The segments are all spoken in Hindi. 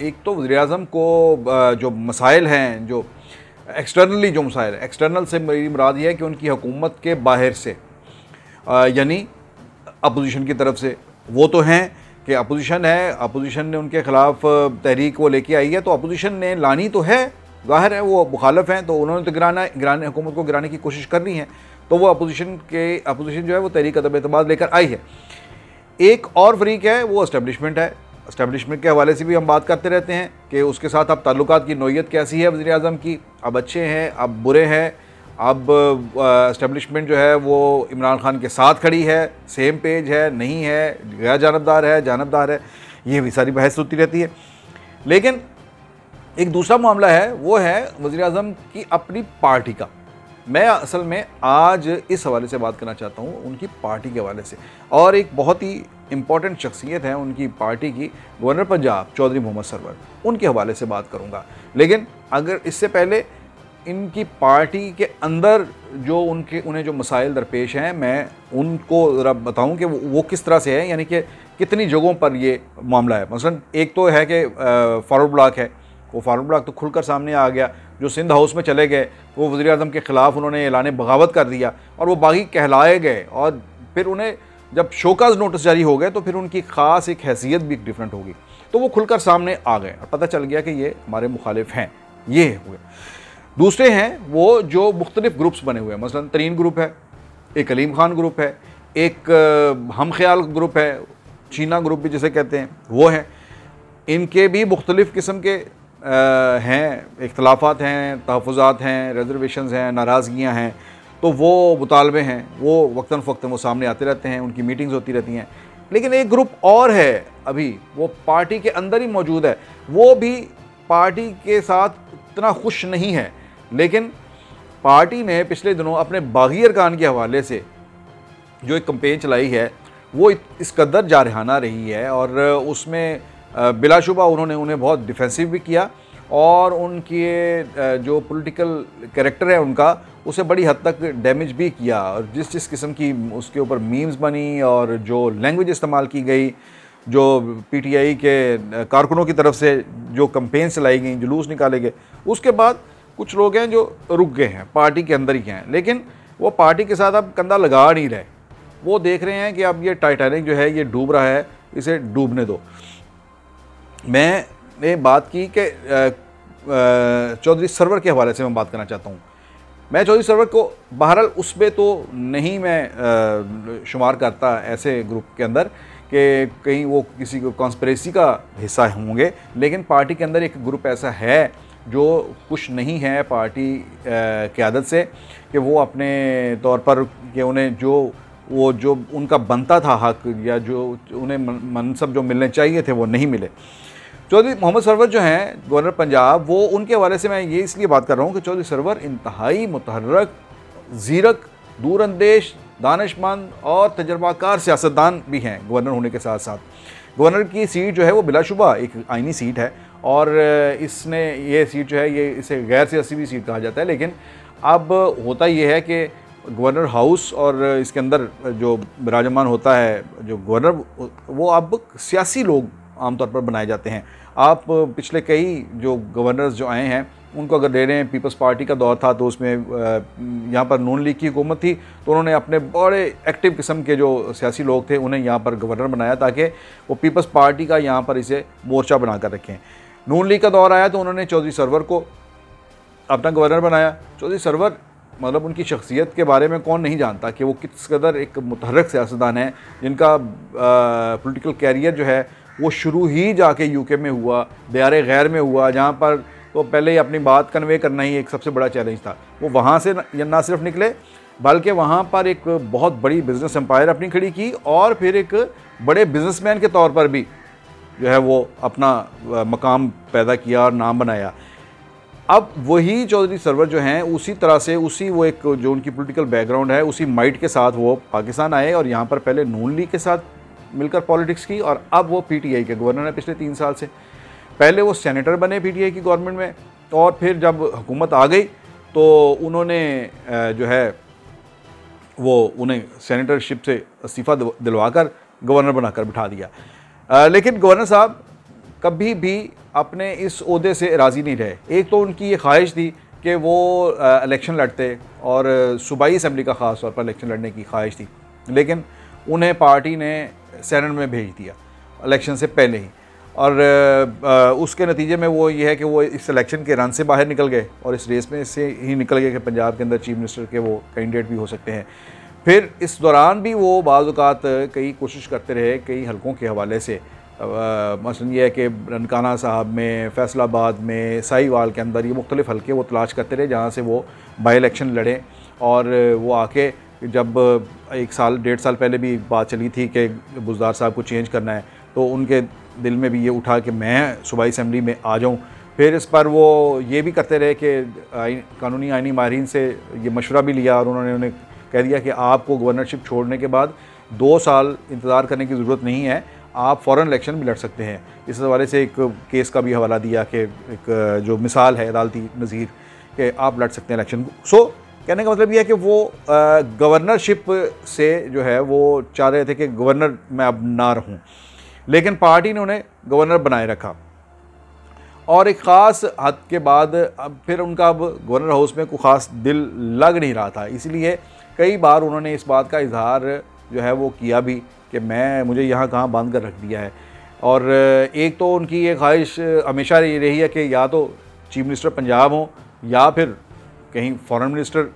एक तो वजी अजम को जो मसाइल हैं, जो एक्सटर्नली जो मसाइल, एक्सटर्नल से मेरी मुराद ये है कि उनकी हुकूमत के बाहर से यानी अपोजिशन की तरफ़ से, वो तो हैं कि अपोजिशन है, अपोजिशन ने उनके ख़िलाफ़ तहरीक वो लेके आई है तो अपोजिशन ने लानी तो है, ज़ाहिर है वो मुखालफ हैं तो उन्होंने तो गिराना, गिराने, हुकूमत को गिराने की कोशिश करनी है तो वो अपोजिशन के, अपोजिशन जो है वो तहरीक अदब अतबाद लेकर आई है। एक और फरीक है, वो इस्टबलिशमेंट है इस्टबलिशमेंट के हवाले से भी हम बात करते रहते हैं कि उसके साथ अब ताल्लुक की नोयत कैसी है वज़ी अजम की? अब अच्छे हैं, अब बुरे हैं, अब इस्टबलिशमेंट जो है वो इमरान खान के साथ खड़ी है सेम पेज है, नहीं है, गैर जानबदार है जानबदार है, ये भी सारी बहस होती रहती है। लेकिन एक दूसरा मामला है, वो है वज़ी अजम की अपनी पार्टी का। मैं असल में आज इस हवाले से बात करना चाहता हूँ उनकी पार्टी के हवाले से। और एक बहुत ही इंपॉर्टेंट शख्सियत है उनकी पार्टी की, गवर्नर पंजाब, चौधरी मोहम्मद सरवर। उनके हवाले से बात करूँगा। लेकिन अगर इससे पहले इनकी पार्टी के अंदर जो उनके, उन्हें जो मसाइल दरपेश हैं, मैं उनको ज़रा बताऊँ कि वो किस तरह से है, यानी कि कितनी जगहों पर ये मामला है। मसलन एक तो है कि फॉरवर्ड ब्लॉक है। वो फॉरवर्ड ब्लॉक तो खुलकर सामने आ गया। जो सिंध हाउस में चले गए, वो वज़ी अजम के ख़िलाफ़ उन्होंने ऐलान बगावत कर दिया और वो बागी कहलाए गए और फिर उन्हें जब शोकाज नोटिस जारी हो गए तो फिर उनकी ख़ास एक हैसियत भी डिफरेंट होगी। तो वो खुलकर सामने आ गए और पता चल गया कि ये हमारे मुखालिफ हैं, ये हुए। दूसरे हैं वो जो मुख्तलिफ़ ग्रुप्स बने हुए हैं। मसलन तरीन ग्रुप है, एक अलीम खान ग्रुप है, एक हम ख्याल ग्रुप है, चीना ग्रुप भी जिसे कहते हैं, वो हैं। इनके भी मुख्तलिफ़ किस्म के हैं, इख्तलाफात हैं तहफ़ात हैं रिजर्वेशन हैं, नाराज़गियाँ हैं तो वो मुतालबे हैं, वो वक्ता फ़क्ता वो सामने आते रहते हैं, उनकी मीटिंग्स होती रहती हैं। लेकिन एक ग्रुप और है अभी, वो पार्टी के अंदर ही मौजूद है, वो भी पार्टी के साथ इतना खुश नहीं है, लेकिन पार्टी ने पिछले दिनों अपने बागी अरकान के हवाले से जो एक कंपेन चलाई है, वो इस कदर जारहाना रही है और उसमें बिलाशुबा उन्होंने उन्हें बहुत डिफेंसिव भी किया और उनके जो पॉलिटिकल कैरेक्टर है उनका, उसे बड़ी हद तक डैमेज भी किया। और जिस जिस किस्म की उसके ऊपर मीम्स बनी और जो लैंग्वेज इस्तेमाल की गई, जो पीटीआई के कारकुनों की तरफ़ से जो कंपेन चलाई गई, जुलूस निकाले गए, उसके बाद कुछ लोग हैं जो रुक गए हैं, पार्टी के अंदर ही हैं। लेकिन वो पार्टी के साथ अब कंधा लगा नहीं रहे। वो देख रहे हैं कि अब ये टाइटैनिक जो है, ये डूब रहा है, इसे डूबने दो। मैंने बात की कि चौधरी सरवर के हवाले से मैं बात करना चाहता हूँ। मैं चौधरी सरवर को, बहरहाल उसमें तो नहीं मैं शुमार करता ऐसे ग्रुप के अंदर कि कहीं वो किसी को कॉन्स्परेसी का हिस्सा होंगे, लेकिन पार्टी के अंदर एक ग्रुप ऐसा है जो कुछ नहीं है पार्टी क्यादत से कि वो अपने तौर पर कि उन्हें जो, वो जो उनका बनता था हक या जो उन्हें मनसब जो मिलने चाहिए थे वो नहीं मिले। चौधरी मोहम्मद सरवर जो हैं, गवर्नर पंजाब, वो उनके हवाले से मैं ये इसलिए बात कर रहा हूँ कि चौधरी सरवर इंतहाई मतहरक ज़ीरक, दूरंदेश, दानशमंद और तजर्बाकार सियासतदान भी हैं, गवर्नर होने के साथ साथ गवर्नर की सीट जो है वो बिलाशुबा, एक आइनी सीट है और इसने ये सीट जो है, ये इसे गैर सियासी भी सीट कहा जाता है, लेकिन अब होता ये है कि गवर्नर हाउस और इसके अंदर जो विराजमान होता है, जो गवर्नर, वो अब सियासी लोग आमतौर पर बनाए जाते हैं। आप पिछले कई जो गवर्नर्स जो आए हैं, उनको अगर ले रहे हैं पीपल्स पार्टी का दौर था तो उसमें यहाँ पर नून लीग की हुकूमत थी तो उन्होंने अपने बड़े एक्टिव किस्म के जो सियासी लोग थे, उन्हें यहाँ पर गवर्नर बनाया ताकि वो पीपल्स पार्टी का यहाँ पर इसे मोर्चा बना कर रखें। नून लीग का दौर आया तो उन्होंने चौधरी सरवर को अपना गवर्नर बनाया। चौधरी सरवर मतलब उनकी शख्सियत के बारे में कौन नहीं जानता कि वो किस कदर एक मुतहरक सियासतदान है, जिनका पॉलिटिकल कैरियर जो है वो शुरू ही जाके यूके में हुआ बिहार गैर में हुआ, जहाँ पर तो पहले ही अपनी बात कन्वे करना ही एक सबसे बड़ा चैलेंज था। वो वहाँ से ना सिर्फ़ निकले, बल्कि वहाँ पर एक बहुत बड़ी बिज़नेस एम्पायर अपनी खड़ी की और फिर एक बड़े बिजनेसमैन के तौर पर भी जो है वो अपना मकाम पैदा किया और नाम बनाया। अब वही चौधरी सरवर जो हैं, उसी तरह से उसी वो एक जो उनकी पॉलिटिकल बैकग्राउंड है, उसी माइट के साथ वो पाकिस्तान आए और यहाँ पर पहले नून लीग के साथ मिलकर पॉलिटिक्स की और अब वो पीटीआई के गवर्नर हैं पिछले तीन साल से। पहले वो सेनेटर बने पीटीआई की गवर्नमेंट में और फिर जब हुकूमत आ गई तो उन्होंने जो है, वो उन्हें सेनेटरशिप से इस्तीफ़ा दिलवा कर गवर्नर बनाकर बिठा दिया। लेकिन गवर्नर साहब कभी भी अपने इस अहदे से राज़ी नहीं रहे। एक तो उनकी ये ख्वाहिश थी कि वो इलेक्शन लड़ते और सूबाई असम्बली का ख़ास तौर पर इलेक्शन लड़ने की ख्वाहिश थी। लेकिन उन्हें पार्टी ने सैनट में भेज दिया, इलेक्शन से पहले ही। और उसके नतीजे में वो ये है कि वो इस इलेक्शन के रन से बाहर निकल गए और इस रेस में से ही निकल गए कि पंजाब के अंदर चीफ मिनिस्टर के वो कैंडिडेट भी हो सकते हैं। फिर इस दौरान भी वो बाज़ात कई कोशिश करते रहे कई हलकों के हवाले से। मसलन ये है कि रनकाना साहब में, फैसलाबाद में साईवाल के अंदर ये मुख्तलिफ़ हल्के वो तलाश करते रहे जहाँ से वो बाई इलेक्शन लड़ें और वो आके जब एक साल, डेढ़ साल पहले भी बात चली थी कि बुजदार साहब को चेंज करना है तो उनके दिल में भी ये उठा कि मैं सूबाई असम्बली में आ जाऊँ। फिर इस पर वो ये भी करते रहे कि कानूनी आइनी माहरीन से ये मशवरा भी लिया और उन्होंने उन्हें कह दिया कि आपको गवर्नरशिप छोड़ने के बाद दो साल इंतज़ार करने की ज़रूरत नहीं है, आप फ़ौरन इलेक्शन भी लड़ सकते हैं। इस हवाले से एक केस का भी हवाला दिया कि एक, जो मिसाल है अदालती नज़ीर, कि आप लड़ सकते हैं इलेक्शन को। सो कहने का मतलब यह है कि वो गवर्नरशिप से जो है वो चाह रहे थे कि गवर्नर मैं अब ना रहूँ लेकिन पार्टी ने उन्हें गवर्नर बनाए रखा। और एक ख़ास हद के बाद अब फिर उनका अब गवर्नर हाउस में कोई ख़ास दिल लग नहीं रहा था। इसलिए कई बार उन्होंने इस बात का इजहार जो है वो किया भी कि मैं, मुझे यहाँ कहाँ बाँध कर रख दिया है। और एक तो उनकी ये ख्वाहिश हमेशा रही है कि या तो चीफ मिनिस्टर पंजाब हो या फिर कहीं फॉरेन मिनिस्टर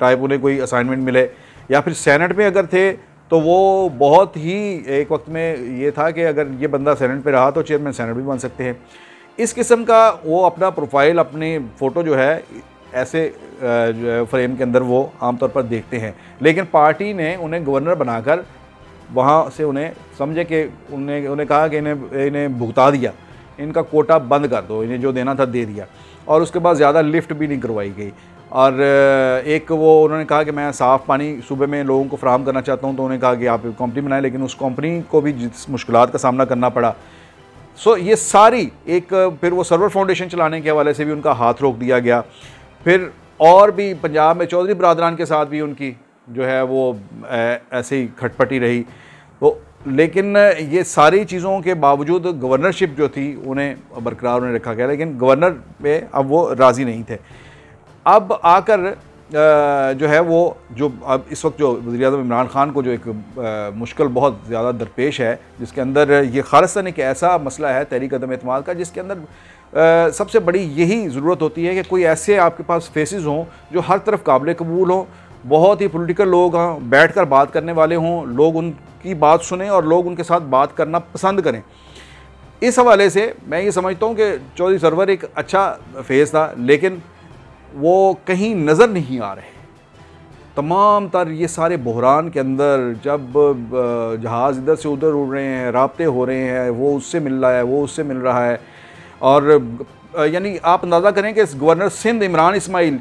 टाइप उन्हें कोई असाइनमेंट मिले, या फिर सैनट में अगर थे तो वो बहुत ही एक वक्त में ये था कि अगर ये बंदा सैनट पे रहा तो चेयरमैन सैनट भी बन सकते हैं। इस किस्म का वो अपना प्रोफ़ाइल अपनी फ़ोटो जो है, ऐसे फ्रेम के अंदर वो आमतौर पर देखते हैं। लेकिन पार्टी ने उन्हें गवर्नर बनाकर वहाँ से उन्हें समझे कि उन्हें उन्हें कहा कि इन्हें इन्हें भुगता दिया। इनका कोटा बंद कर दो, इन्हें जो देना था दे दिया। और उसके बाद ज़्यादा लिफ्ट भी नहीं करवाई गई। और एक वो उन्होंने कहा कि मैं साफ़ पानी सुबह में लोगों को फ्राहम करना चाहता हूँ तो उन्होंने कहा कि आप कंपनी बनाएँ, लेकिन उस कंपनी को भी जिस मुश्किल का सामना करना पड़ा। सो ये सारी एक, फिर वो सर्वर फाउंडेशन चलाने के हवाले से भी उनका हाथ रोक दिया गया। फिर और भी पंजाब में चौधरी बरदरान के साथ भी उनकी जो है वो ऐसे ही खटपटी रही। तो लेकिन ये सारी चीज़ों के बावजूद गवर्नरशिप जो थी, उन्हें बरकरार उन्हें रखा गया, लेकिन गवर्नर पे अब वो राज़ी नहीं थे। अब आकर जो है वो, जो अब इस वक्त जो वजी अजम इमरान ख़ान को जो एक मुश्किल बहुत ज़्यादा दरपेश है, जिसके अंदर ये खालसन एक ऐसा मसला है, तहरीक अदम अतमाद का, जिसके अंदर सबसे बड़ी यही ज़रूरत होती है कि कोई ऐसे आपके पास फेसेस हों, जो हर तरफ़ काबिल कबूल हों बहुत ही पोलिटिकल लोग हों बैठ कर बात करने वाले हों, लोग उनकी बात सुने और लोग उनके साथ बात करना पसंद करें। इस हवाले से मैं ये समझता हूँ कि चौधरी सरवर एक अच्छा फेस था, लेकिन वो कहीं नज़र नहीं आ रहे। तमाम तर ये सारे बहरान के अंदर जब जहाज़ इधर से उधर उड़ रहे हैं, रबते हो रहे हैं, वो उससे मिल रहा है, वो उससे मिल रहा है। और यानी आप अंदाज़ा करें कि गवर्नर सिंध इमरान इस्माइल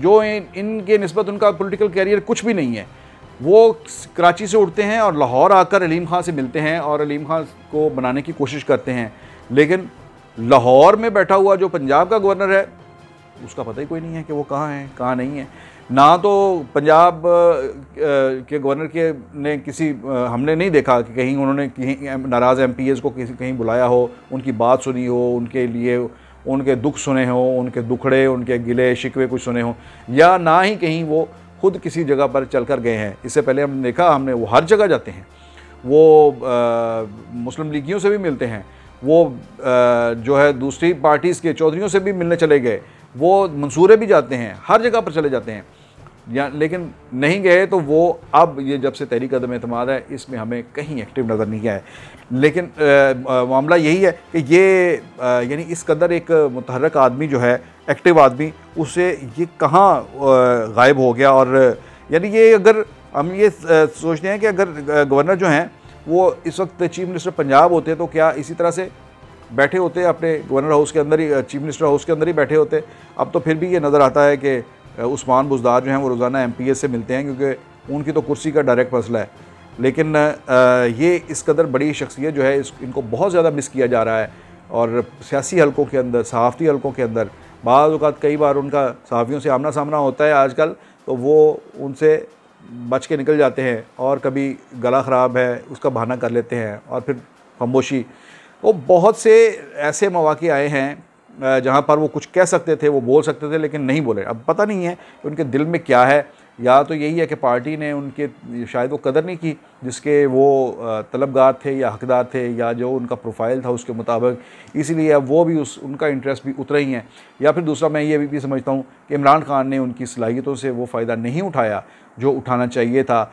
जो इन, इनके नस्बत उनका पॉलिटिकल कैरियर कुछ भी नहीं है, वो कराची से उठते हैं और लाहौर आकर अलीम खां से मिलते हैं और अलीम खां को बनाने की कोशिश करते हैं। लेकिन लाहौर में बैठा हुआ जो पंजाब का गवर्नर है, उसका पता ही कोई नहीं है कि वो कहाँ है, कहाँ नहीं है। ना तो पंजाब के गवर्नर के ने किसी हमने नहीं देखा कि कहीं उन्होंने कहीं, नाराज़ एम को किसी, कहीं बुलाया हो, उनकी बात सुनी हो, उनके लिए उनके दुख सुने हों उनके दुखड़े उनके गिले शिकवे कुछ सुने हों या ना ही कहीं वो खुद किसी जगह पर चल कर गए हैं। इससे पहले हमने देखा हमने वो हर जगह जाते हैं। वो आ, मुस्लिम लीगियों से भी मिलते हैं। वो आ, जो है दूसरी पार्टीज़ के चौधरीों से भी मिलने चले गए। वो मंसूरे भी जाते हैं हर जगह पर चले जाते हैं। या लेकिन नहीं गए तो वो अब ये जब से तहरीक कदम अतमाद है, इसमें हमें कहीं एक्टिव नज़र नहीं आए लेकिन मामला यही है कि ये यानी इस कदर एक मतहरक आदमी जो है एक्टिव आदमी उससे ये कहाँ गायब हो गया और, यानी ये अगर हम ये सोचते हैं कि अगर गवर्नर जो हैं, वो इस वक्त चीफ मिनिस्टर पंजाब होते तो क्या इसी तरह से बैठे होते, अपने गवर्नर हाउस के अंदर ही चीफ मिनिस्टर हाउस के अंदर ही बैठे होते? अब तो फिर भी ये नज़र आता है कि उस्मान बुजदार जो हैं, वो रोज़ाना एमपीएस से मिलते हैं क्योंकि उनकी तो कुर्सी का डायरेक्ट मसला है। लेकिन ये इस कदर बड़ी शख्सियत जो है, इस, इनको बहुत ज़्यादा मिस किया जा रहा है और सियासी हलकों के अंदर, सहाफ़ती हलकों के अंदर बाज़ात कई बार उनका सहाफ़ियों से आमना सामना होता है आजकल तो वो उनसे बच के निकल जाते हैं और कभी गला ख़राब है, उसका बहाना कर लेते हैं और फिर खामोशी। वो बहुत से ऐसे मौाक़े आए हैं जहाँ पर वो कुछ कह सकते थे वो बोल सकते थे लेकिन नहीं बोले। अब पता नहीं है कि उनके दिल में क्या है। या तो यही है कि पार्टी ने उनके शायद वो कदर नहीं की जिसके वो तलबगार थे या हकदार थे या जो उनका प्रोफ़ाइल था उसके मुताबिक। इसीलिए अब वो भी उस उनका इंटरेस्ट भी उतरा ही हैं। या फिर दूसरा मैं ये भी, भी समझता हूँ कि इमरान खान ने उनकी सलाहियतों से वो फ़ायदा नहीं उठाया जो उठाना चाहिए था।